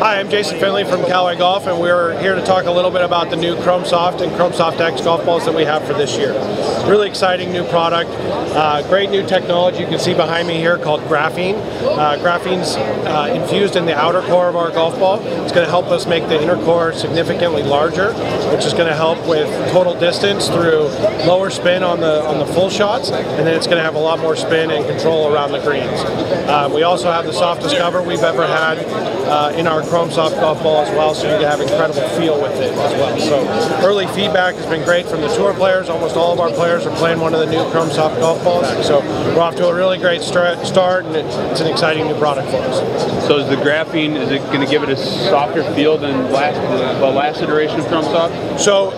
Hi, I'm Jason Finley from Callaway Golf, and we're here to talk a little bit about the new Chrome Soft and Chrome Soft X golf balls that we have for this year. Really exciting new product, uh, great new technology you can see behind me here called graphene. Uh, graphene's uh, infused in the outer core of our golf ball. It's going to help us make the inner core significantly larger, which is going to help with total distance through lower spin on the on the full shots, and then it's going to have a lot more spin and control around the greens. Uh, we also have the softest cover we've ever had uh, in our Chrome Soft golf ball as well, so you can have incredible feel with it as well. So early feedback has been great from the tour players. Almost all of our players are playing one of the new Chrome Soft golf balls. So we're off to a really great start, and it's an exciting new product for us. So is the graphene, is it going to give it a softer feel than last, the last iteration of Chrome Soft? So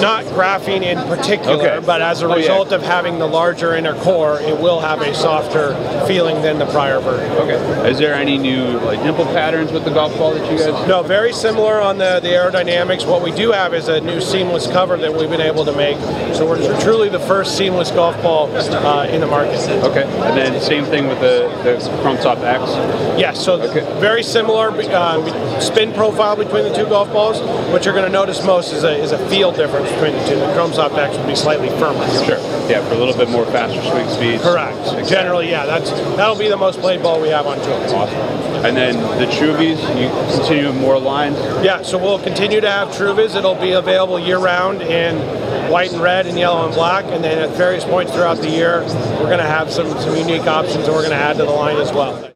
not graphene in particular, Okay. but as a Oh, yeah. result of having the larger inner core, it will have a softer feeling than the prior version. Okay. Is there any new like dimple patterns with the golf ball that you guys? No, very similar on the, the aerodynamics. What we do have is a new seamless cover that we've been able to make. So we're truly the first seamless golf ball uh, in the market. Okay. And then same thing with the, the Chrome Soft X. Yes, so Okay. very similar uh, spin profile between the two golf balls. What you're going to notice most is a, is a feel difference between the two. The Chrome Soft X will be slightly firmer. Sure. Yeah, for a little bit more faster swing speeds. Correct. Exactly. Generally, yeah, that's that'll be the most played ball we have on tour. Awesome. And then the Truvis, you continue with more lines. Yeah, so we'll continue to have Truvis. It'll be available year round in white and red and yellow and black, and then at various points throughout the year, we're going to have some, some unique options that we're going to add to the line as well.